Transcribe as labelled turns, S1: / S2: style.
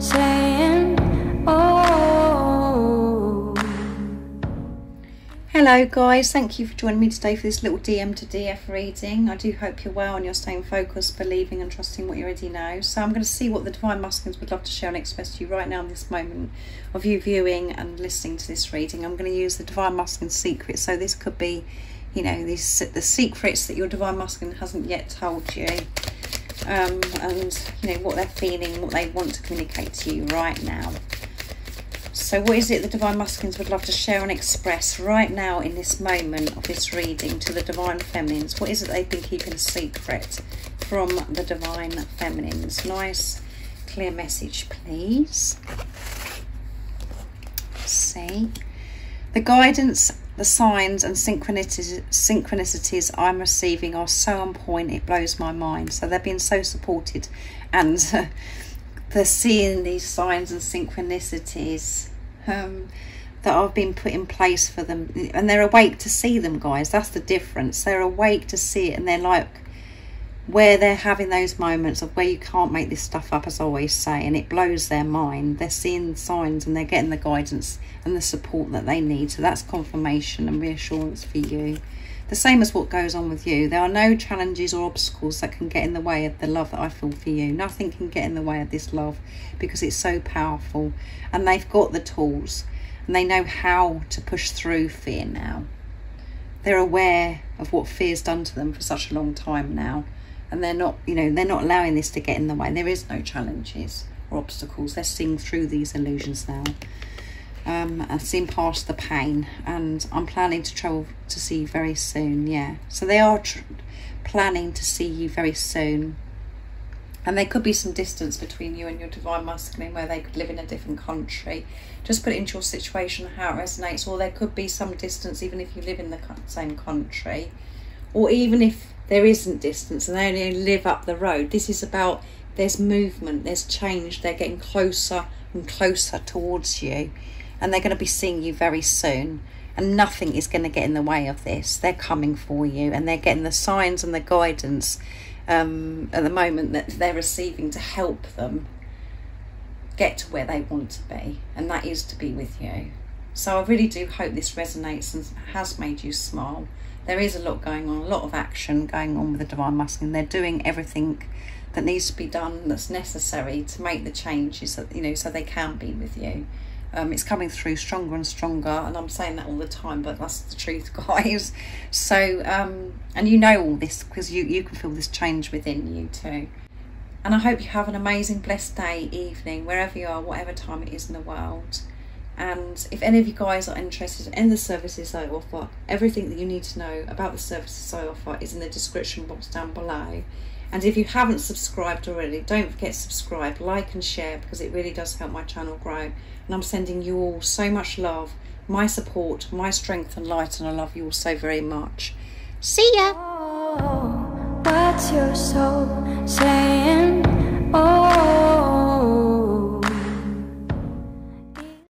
S1: Saying?
S2: Hello guys, thank you for joining me today for this little DM to DF reading. I do hope you're well and you're staying focused, believing and trusting what you already know. So I'm going to see what the Divine Masculines would love to share and express to you right now in this moment of you viewing and listening to this reading. I'm going to use the Divine Masculine secret. So this could be, you know, these the secrets that your Divine Masculine hasn't yet told you. Um, and, you know, what they're feeling, what they want to communicate to you right now. So what is it the Divine Masculines would love to share and express right now in this moment of this reading to the Divine Feminines? What is it they've been keeping secret from the Divine Feminines? Nice, clear message, please. Let's see. The guidance, the signs and synchronicities, synchronicities I'm receiving are so on point, it blows my mind. So they're being so supported. And... they're seeing these signs and synchronicities um, that have been put in place for them. And they're awake to see them guys. That's the difference. They're awake to see it and they're like where they're having those moments of where you can't make this stuff up as I always say and it blows their mind they're seeing signs and they're getting the guidance and the support that they need so that's confirmation and reassurance for you the same as what goes on with you. There are no challenges or obstacles that can get in the way of the love that I feel for you. Nothing can get in the way of this love because it's so powerful. And they've got the tools and they know how to push through fear now. They're aware of what fear's done to them for such a long time now. And they're not, you know, they're not allowing this to get in the way. There is no challenges or obstacles. They're seeing through these illusions now. Um, I've seen past the pain. And I'm planning to travel to see you very soon yeah. So they are planning to see you very soon. And there could be some distance between you and your divine masculine where they could live in a different country. Just put it into your situation how it resonates. Or there could be some distance even if you live in the same country or even if there isn't distance and they only live up the road this is about there's movement there's change they're getting closer and closer towards you and they're going to be seeing you very soon and nothing is going to get in the way of this. They're coming for you and they're getting the signs and the guidance um, at the moment that they're receiving to help them get to where they want to be and that is to be with you so I really do hope this resonates and has made you smile. There is a lot going on a lot of action going on with the divine masculine. They're doing everything that needs to be done that's necessary to make the changes that you know so they can be with you. Um, it's coming through stronger and stronger and I'm saying that all the time but that's the truth guys. So um, and you know all this because you you can feel this change within you too. And I hope you have an amazing blessed day evening wherever you are whatever time it is in the world and if any of you guys are interested in the services I offer everything that you need to know about the services I offer is in the description box down below and if you haven't subscribed already, don't forget to subscribe, like and share because it really does help my channel grow. And I'm sending you all so much love, my support, my strength and light and I love you all so very much. See ya!
S1: Oh, what's your soul saying?